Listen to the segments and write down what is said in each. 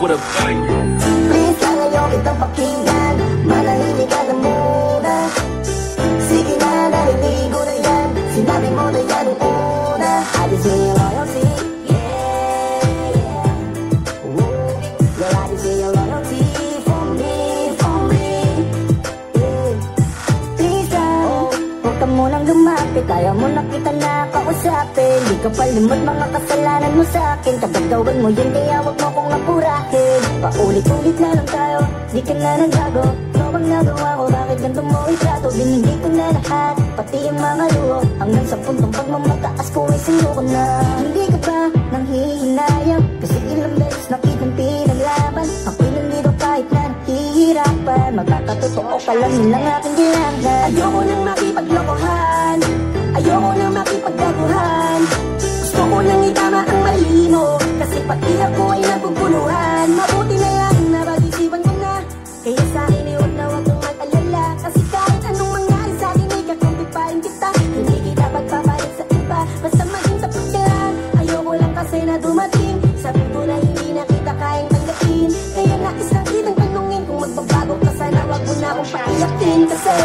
with a banger. Lumapit Ayaw mo na kita nakausapin. Di ka palimot mga kasalanan mo sa akin. Kapag gawin mo yun kaya huwag mo kong apurahin. Paulit-ulit na lang tayo Di ka na nagbago. Bang nagawa ko? Bakit ganito mo itrato? Binigay ko na lahat Pati yung mga luho. Hanggang sa puntong pagmamataas ko ay sundo ko na. Hindi ka ba nang hihinayang? Kasi ilang beses na kitang pinaglaban. Ako'y nandito kahit na nahihirapan. Magkakatotoo ka lang yun lang aking ginagawa Ayoko nang makipaglokohan Ayoko nang makipagdaguhan. Gusto ko nang itama ang mali mo Kasi pati ako ay naguguluhan Mabuti na lang na pag-isipan ko na. Kaya sa akin ay huwag na huwag kang mag-alala. Kasi kahit anong mangyari sa akin ay kakampi pa rin kita. Hindi kita pagpapalit sa iba Basta maging tapat ka. Lang Ayoko lang kasi na dumating. Sabi ko na hindi na kita kayang tanggapin. Kaya nais lang kitang tanungin Kung magbabago ka sana wag mo na akong paiyakin Kasi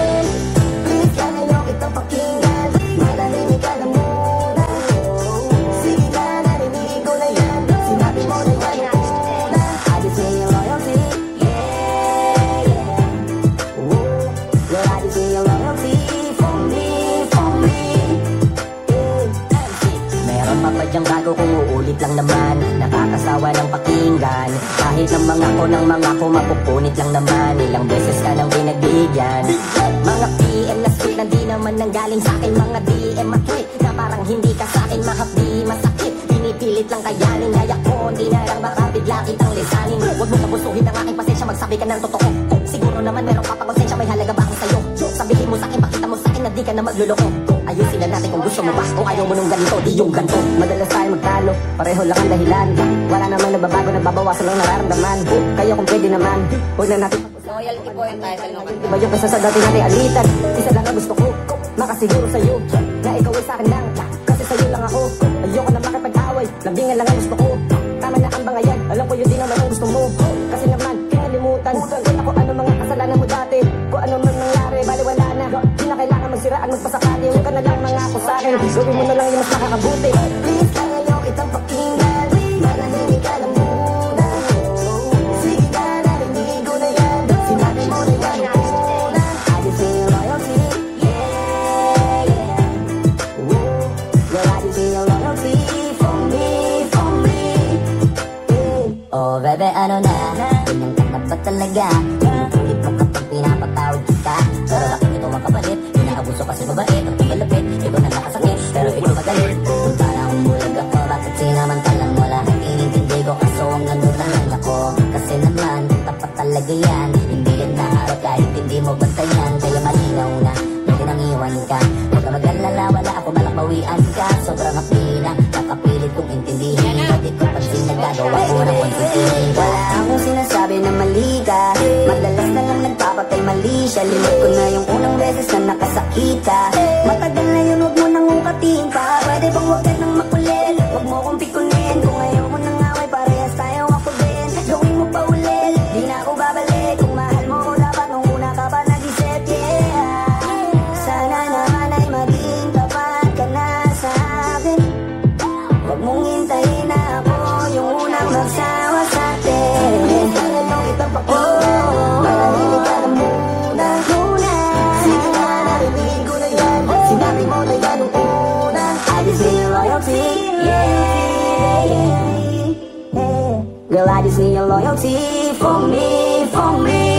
Diyang bago kung uulit lang naman Nakakasawa ng pakinggan. Kahit ng mga ko ng mga ko mapupunit lang naman. Ilang beses ka nang pinagbigyan. Mga PM na sweet na di naman nanggaling sa akin. Mga DM at tweet na parang hindi ka sa akin. Mahapdi masakit Pinipilit lang kayanin Ngaya ko. Hindi na lang baka bigla kitang lisanin. Huwag mo tapusuhin ang aking pasensya Magsabi ka ng totoo. Siguro naman meron ka pa konsensya May halaga ba ako sa'yo? Sabihin mo sa akin, pakita mo sa akin na di ka na magluloko Ayusin na natin kung gusto mo ba O ayaw mo nung ganito, di yung ganito Madalas tayo magtalo, pareho lang ang dahilan. Wala namang nababago, nababawasan lang nararamdaman. Kayo kung pwede naman, huwag na natin Loyalty po yung title ng Iba yung kaysa sa dati natin alitan. Isa lang ang gusto ko. Makasiguro sa'yo. Na ikaw ay sa'kin lang. Kasi sa'yo lang ako. Ayoko na makipag-away. Lambingan lang ang gusto ko Kailangan magsiraan magpasakali. Huwag ka na lang mangako sa'kin Gawin mo na lang yung mas makakabuti. Please ka ngayon kitang pakinggan. Manahimik ka na muna. Narinig ko na yan. Sinabi mo na yan ang una in your loyalty Yeah, addis in your loyalty For me, for me. Oh bebe ano na ka na ba talaga? Pinupulit mo kapag pinapatawad kita. Pero Inaabuso kasi mabait Ang tumalapit Ikaw na nakasakit Pero ikaw magalit Kung parang umulag ako Bakit sinamantalang wala Inintindi ko kaso ang nandun na lang ako. Kasi naman Tapat talaga yan. Hindi yan naharap kahit hindi mo bantayan. Kaya malinaw na Hindi nang iwan ka. Huwag ka mag-alala Wala ako balak bawian ka. Sobrang happy Limit ko na yung unang beses na nakasakit ka Matagal na yun, huwag mo nang ukatin pa. Pwede bang huwag ka nang makulit I just need your loyalty. For me, for me